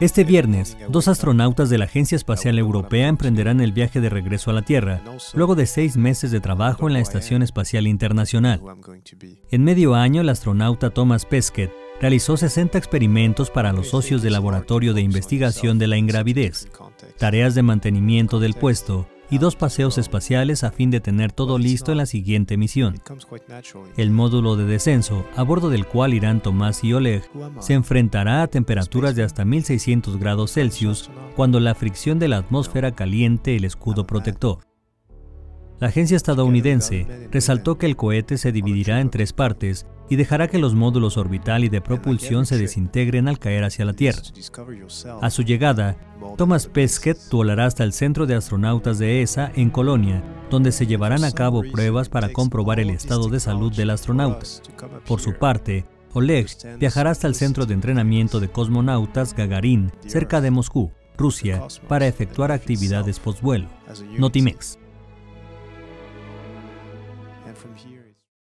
Este viernes, dos astronautas de la Agencia Espacial Europea emprenderán el viaje de regreso a la Tierra, luego de seis meses de trabajo en la Estación Espacial Internacional. En medio año, el astronauta Thomas Pesquet realizó 60 experimentos para los socios del Laboratorio de Investigación de la Ingravidez, tareas de mantenimiento del puesto y dos paseos espaciales a fin de tener todo listo en la siguiente misión. El módulo de descenso, a bordo del cual irán Tomás y Oleg, se enfrentará a temperaturas de hasta 1600 grados Celsius cuando la fricción de la atmósfera caliente el escudo protector. La agencia estadounidense resaltó que el cohete se dividirá en tres partes y dejará que los módulos orbital y de propulsión se desintegren al caer hacia la Tierra. A su llegada, Thomas Pesquet volará hasta el Centro de Astronautas de ESA en Colonia, donde se llevarán a cabo pruebas para comprobar el estado de salud del astronauta. Por su parte, Oleg viajará hasta el Centro de Entrenamiento de Cosmonautas Gagarin, cerca de Moscú, Rusia, para efectuar actividades postvuelo. Notimex.